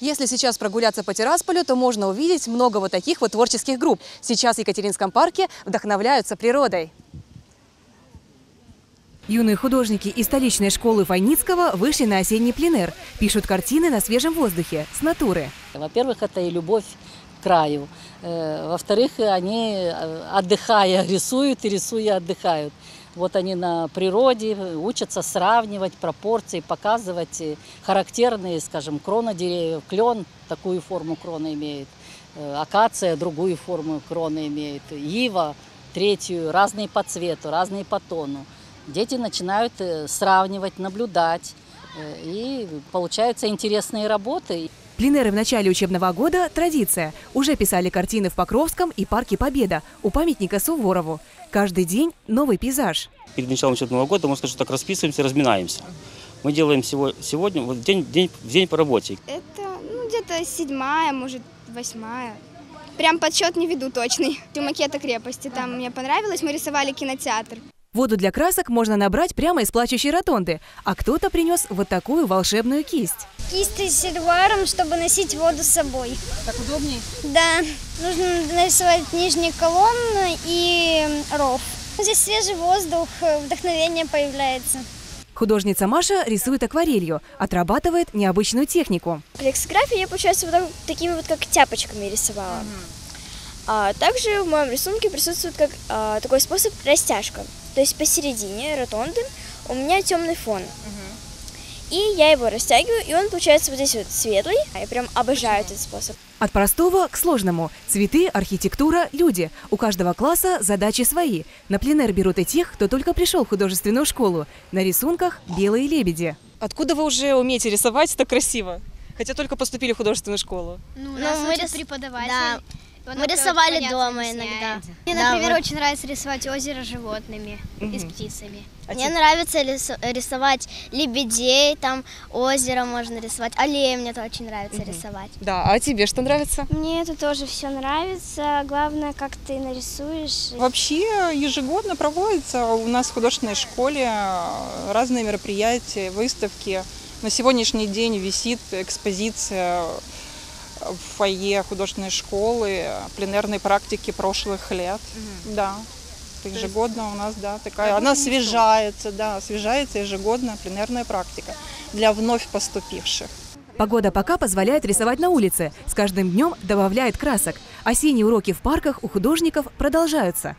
Если сейчас прогуляться по Тирасполю, то можно увидеть много вот таких вот творческих групп. Сейчас в Екатеринском парке вдохновляются природой. Юные художники из столичной школы Файницкого вышли на осенний пленэр. Пишут картины на свежем воздухе, с натуры. Во-первых, это и любовь к краю. Э, Во-вторых, они, э, отдыхая, рисуют и рисуя отдыхают. Вот они на природе учатся сравнивать пропорции, показывать э, характерные, скажем, крона деревьев. Клен такую форму крона имеет, э, акация другую форму крона имеет, ива третью, разные по цвету, разные по тону. Дети начинают э, сравнивать, наблюдать, э, и получаются интересные работы. Пленеры в начале учебного года – традиция. Уже писали картины в Покровском и Парке Победа у памятника Суворову. Каждый день новый пейзаж. перед началом учебного года, сказать, что так расписываемся, разминаемся. Мы делаем сего- сегодня, вот день, день, в день по работе. Это ну, где-то седьмая, может, восьмая. Прям подсчет не веду точный. У макета крепости там мне понравилось, мы рисовали кинотеатр. Воду для красок можно набрать прямо из плачущей ротонды, а кто-то принес вот такую волшебную кисть. кисть с сильваром, чтобы носить воду с собой. Так удобнее? Да, нужно нарисовать нижние колонны и ров. Здесь свежий воздух, э, вдохновение появляется. Художница Маша рисует акварелью, отрабатывает необычную технику. Лексографию я, получается, вот так- такими вот как тяпочками рисовала. А также в моем рисунке присутствует как а, такой способ растяжка. То есть посередине ротонды у меня темный фон. И я его растягиваю, и он получается вот здесь вот светлый. А Я прям обожаю этот способ. От простого к сложному. Цветы, архитектура, люди. У каждого класса задачи свои. На пленэр берут и тех, кто только пришел в художественную школу. На рисунках белые лебеди. Откуда вы уже умеете рисовать так красиво? Хотя только поступили в художественную школу. Ну, мы рис- преподаватель. Да. Мы рисовали дома иногда. Мне, например, очень нравится рисовать озеро животными и с птицами. Мне нравится рис- рисовать лебедей, там озеро можно рисовать, аллеи мне это очень нравится рисовать. Да, а тебе что нравится? Мне это тоже все нравится. Главное, как ты нарисуешь. Вообще ежегодно проводятся у нас в художественной школе э, разные мероприятия, выставки. На сегодняшний день висит экспозиция в фойе художественной школы пленерной практики прошлых лет. Да. Ежегодно у нас, да, такая. Она освежается, да, освежается ежегодно пленерная практика для вновь поступивших. Погода пока позволяет рисовать на улице. С каждым днем добавляет красок. Осенние уроки в парках у художников продолжаются.